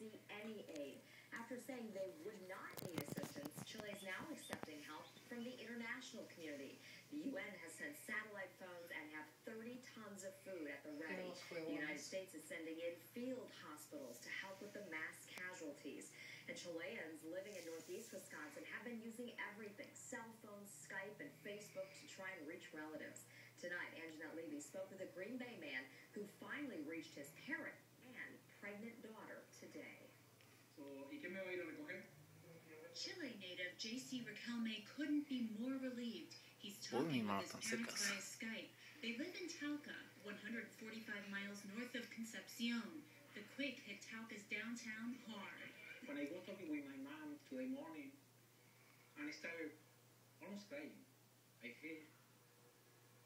see any aid. After saying they would not need assistance, Chile is now accepting help from the international community. The UN has sent satellite phones and have 30 tons of food at the ready. The United States is sending in field hospitals to help with the mass casualties. And Chileans living in northeast Wisconsin have been using everything cell phones, Skype, and Facebook to try and reach relatives. Tonight, Anjanette Levy spoke with a Green Bay man who finally reached his parent and pregnant daughter today. So, ¿Y quién me va a ir a recoger? Chile native J.C. Riquelme couldn't be more relieved. He's talking with his parents via Skype. They live in Talca, 145 miles north of Concepcion. The quake hit Talca's downtown hard. When I go talking with my mom today morning, and I started almost crying. I feel